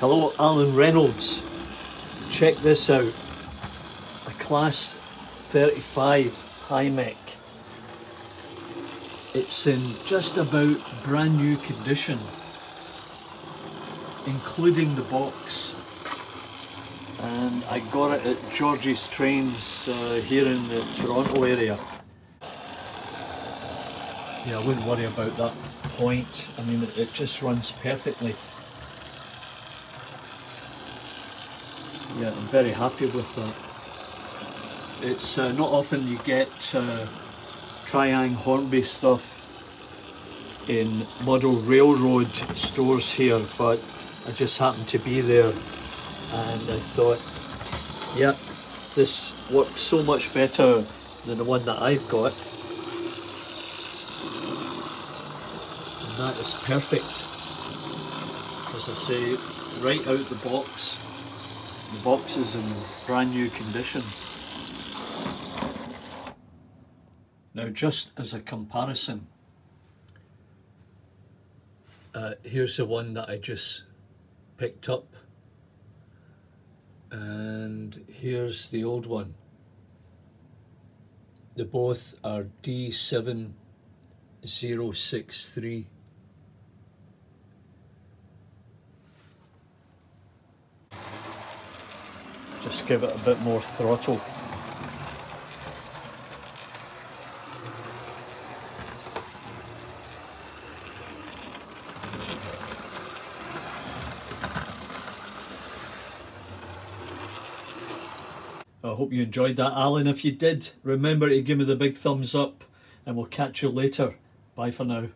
Hello, Alan Reynolds. Check this out. A Class 35 Hymek. It's in just about brand new condition, including the box. And I got it at George's Trains uh, here in the Toronto area. Yeah, I wouldn't worry about that point. I mean, it, it just runs perfectly. Yeah, I'm very happy with that. It's uh, not often you get uh, Triang Hornby stuff in Model Railroad stores here, but I just happened to be there and I thought, yeah, this works so much better than the one that I've got. And that is perfect. As I say, right out the box, the box is in brand new condition. Now just as a comparison, uh, here's the one that I just picked up and here's the old one. The both are D7063. Just give it a bit more throttle. I hope you enjoyed that, Alan. If you did, remember to give me the big thumbs up and we'll catch you later. Bye for now.